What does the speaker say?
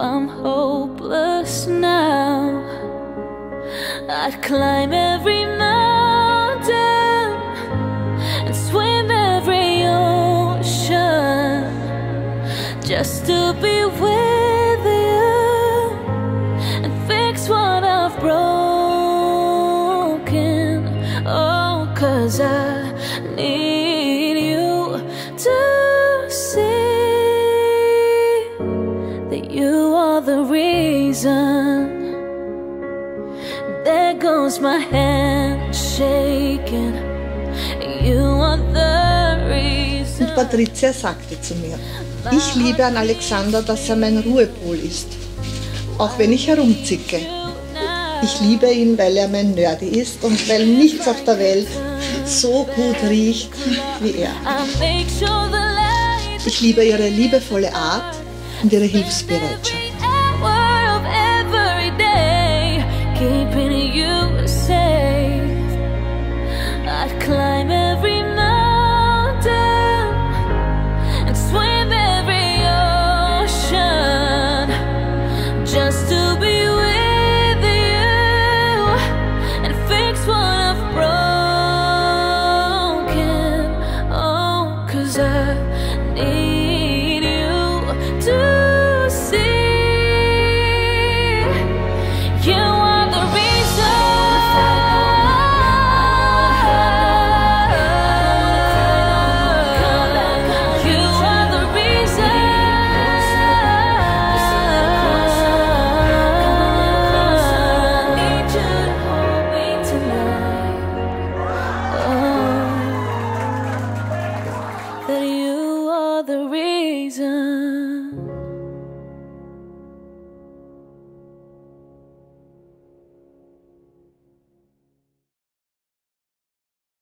I'm hopeless now. I'd climb every mountain and swim every ocean just to be with you and fix what I've broken. Oh, cause I need the reason. There goes my hand shaking. You are the reason. Und Patricia sagte zu mir, ich liebe an Alexander, dass er mein Ruhepol ist, auch wenn ich herumzicke. Ich liebe ihn, weil er mein Nerdy ist und weil nichts auf der Welt so gut riecht wie er. Ich liebe ihre liebevolle Art und ihre Hilfsbereitschaft.